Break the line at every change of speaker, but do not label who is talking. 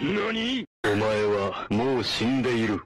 何？
お前はもう死んでいる。